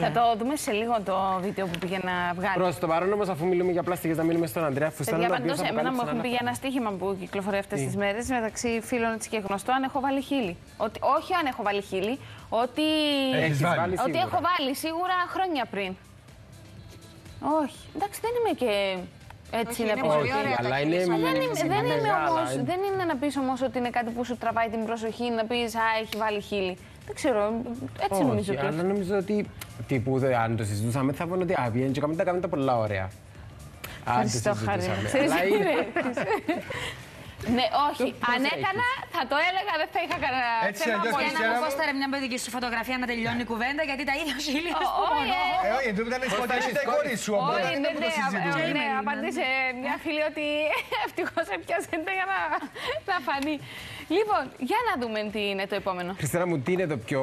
Θα το δούμε σε λίγο το βίντεο που πήγε να βγάλει. Προς το παρόν όμως, αφού μιλούμε για πλαστικέ, να μείνουμε στον Αντρέα Φουστάνο. Παιδιά, ο οποίος πάντω, εμένα μου αποκάλυψε έχουν πει για ένα στοίχημα που κυκλοφορεί αυτές τις μέρες μεταξύ φίλων της και γνωστό αν έχω βάλει χείλη. Ότι, όχι αν έχω βάλει χείλη, ότι. Έχεις βάλει. βάλει Ότι σίγουρα. έχω βάλει σίγουρα χρόνια πριν. Όχι. Εντάξει, δεν είμαι και έτσι Όχι, να είναι πω. πολύ ότι- ωραία αλλά τα είναι κλείσματα. Δεν είναι, δεν είναι, μεγάλα, όμως, ε. δεν είναι να πεις όμως ότι είναι κάτι που σου τραβάει την προσοχή, να πεις «Α, έχει βάλει χείλη». Δεν ξέρω, έτσι νομίζω Όχι, ότι αλλά νομίζω ότι τύπου, δε- αν το συζητούσαμε, θα πούνε ότι α, βγαίνει και κάνουμε τα κάνουμε τα πολλά ωραία. Αν το Ευχαριστώ, Χάρη. συζητούσαμε. Ξέρεις, Αλλά είναι- Ναι, όχι. πώς Αν έκανα, θα το έλεγα, δεν θα είχα κανένα Έτσι θέμα. αλλιώς, από Για να Χριστιανά μου μου. κόσταρε μια παιδική σου φωτογραφία να τελειώνει η κουβέντα, γιατί τα ίδια σου χίλια Ω, όχι, ε. Ε, όχι, εδώ ήταν σποτάκι τα κόρη σου. οπότε Όχι, δεν ναι, θα το ναι, συζητούμε. α- ναι, απάντησε μια φίλη ότι ευτυχώς έπιασετε για να, να φανεί. Λοιπόν, για να δούμε τι είναι το επόμενο. Χριστίνα μου, τι είναι το πιο